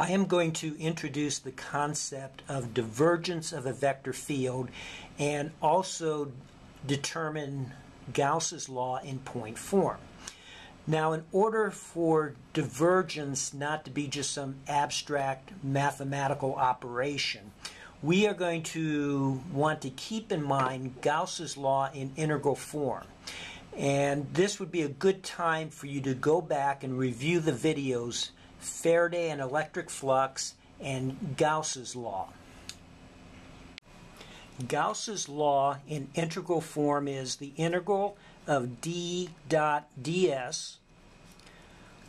I am going to introduce the concept of divergence of a vector field and also determine Gauss's law in point form. Now, in order for divergence not to be just some abstract mathematical operation, we are going to want to keep in mind Gauss's law in integral form. And this would be a good time for you to go back and review the videos Faraday and electric flux, and Gauss's law. Gauss's law in integral form is the integral of d dot ds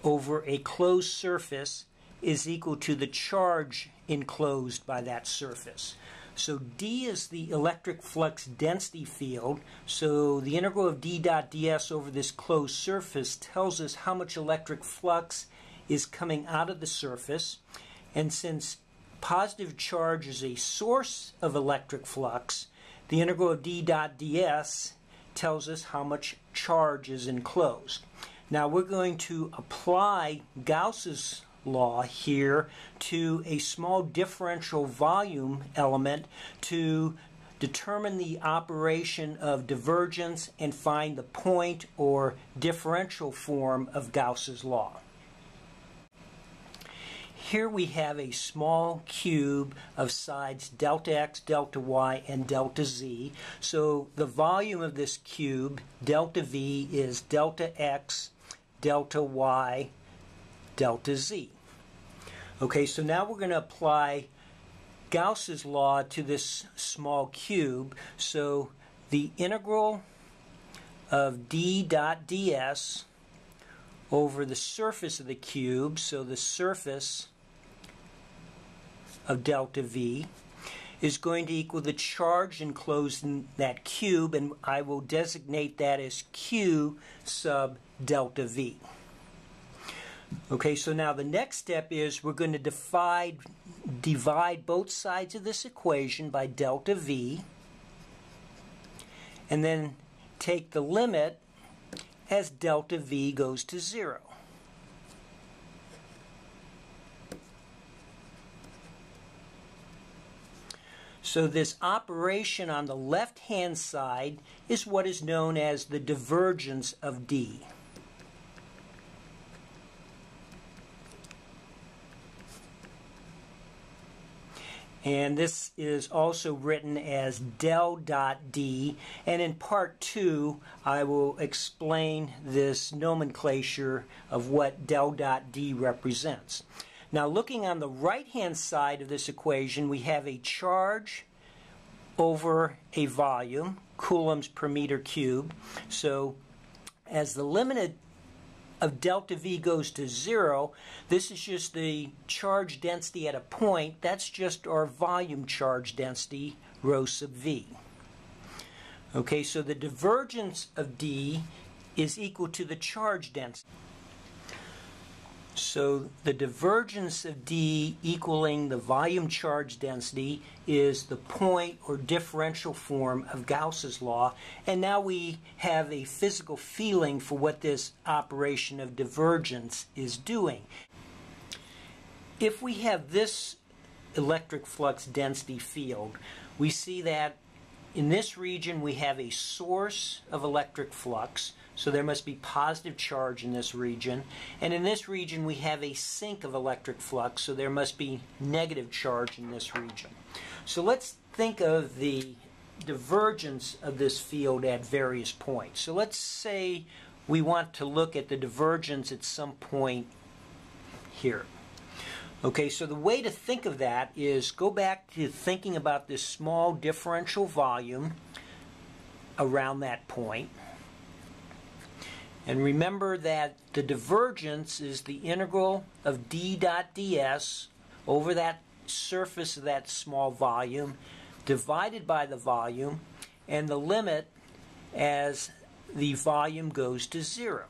over a closed surface is equal to the charge enclosed by that surface. So D is the electric flux density field. So the integral of D dot ds over this closed surface tells us how much electric flux is coming out of the surface. And since positive charge is a source of electric flux, the integral of d dot ds tells us how much charge is enclosed. Now we're going to apply Gauss's law here to a small differential volume element to determine the operation of divergence and find the point or differential form of Gauss's law. Here we have a small cube of sides delta x, delta y, and delta z. So the volume of this cube, delta v, is delta x, delta y, delta z. Okay, so now we're going to apply Gauss's law to this small cube. So the integral of d dot ds over the surface of the cube, so the surface of delta V is going to equal the charge enclosed in that cube, and I will designate that as Q sub delta V. Okay, so now the next step is we're going to divide, divide both sides of this equation by delta V, and then take the limit as delta V goes to zero. So this operation on the left-hand side is what is known as the divergence of D. And this is also written as del dot D. And in part two, I will explain this nomenclature of what del dot D represents. Now looking on the right-hand side of this equation, we have a charge over a volume, coulombs per meter cube. So as the limit of delta V goes to zero, this is just the charge density at a point. That's just our volume charge density, rho sub V. Okay, so the divergence of D is equal to the charge density. So the divergence of D equaling the volume charge density is the point or differential form of Gauss's law. And now we have a physical feeling for what this operation of divergence is doing. If we have this electric flux density field, we see that in this region, we have a source of electric flux, so there must be positive charge in this region. And in this region, we have a sink of electric flux, so there must be negative charge in this region. So let's think of the divergence of this field at various points. So let's say we want to look at the divergence at some point here. Okay, so the way to think of that is go back to thinking about this small differential volume around that point. And remember that the divergence is the integral of d dot ds over that surface of that small volume divided by the volume and the limit as the volume goes to zero.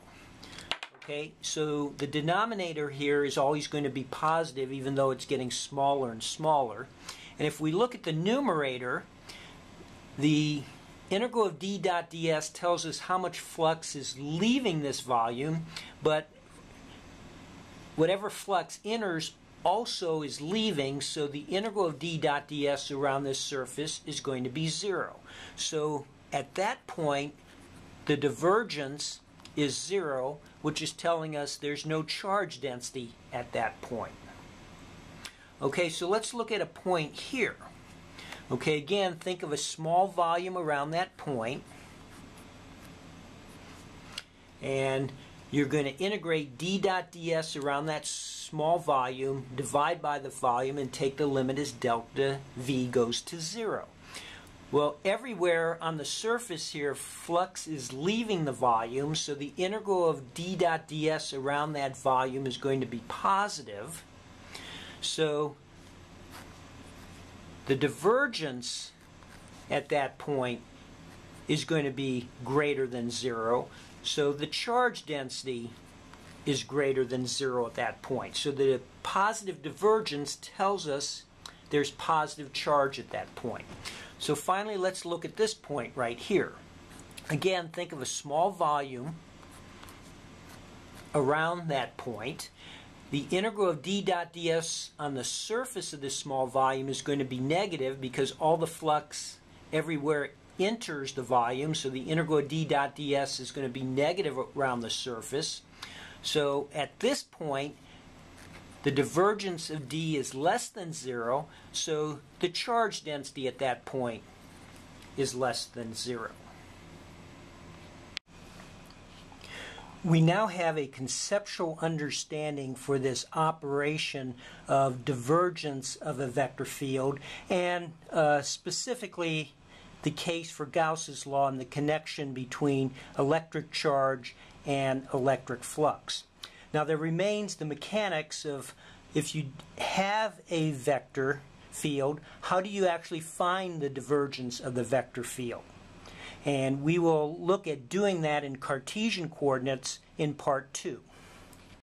Okay, so the denominator here is always going to be positive even though it's getting smaller and smaller. And if we look at the numerator, the integral of d dot ds tells us how much flux is leaving this volume, but whatever flux enters also is leaving, so the integral of d dot ds around this surface is going to be zero. So at that point, the divergence is zero, which is telling us there's no charge density at that point. Okay, so let's look at a point here. Okay, again, think of a small volume around that point. And you're going to integrate d dot ds around that small volume, divide by the volume, and take the limit as delta v goes to zero. Well, everywhere on the surface here, flux is leaving the volume, so the integral of d dot ds around that volume is going to be positive. So the divergence at that point is going to be greater than zero. So the charge density is greater than zero at that point. So the positive divergence tells us there's positive charge at that point. So finally, let's look at this point right here. Again, think of a small volume around that point. The integral of d dot ds on the surface of this small volume is going to be negative because all the flux everywhere enters the volume, so the integral of d dot ds is going to be negative around the surface. So at this point, the divergence of d is less than zero, so the charge density at that point is less than zero. We now have a conceptual understanding for this operation of divergence of a vector field and uh, specifically the case for Gauss's law and the connection between electric charge and electric flux. Now there remains the mechanics of if you have a vector field, how do you actually find the divergence of the vector field? And we will look at doing that in Cartesian coordinates in part two.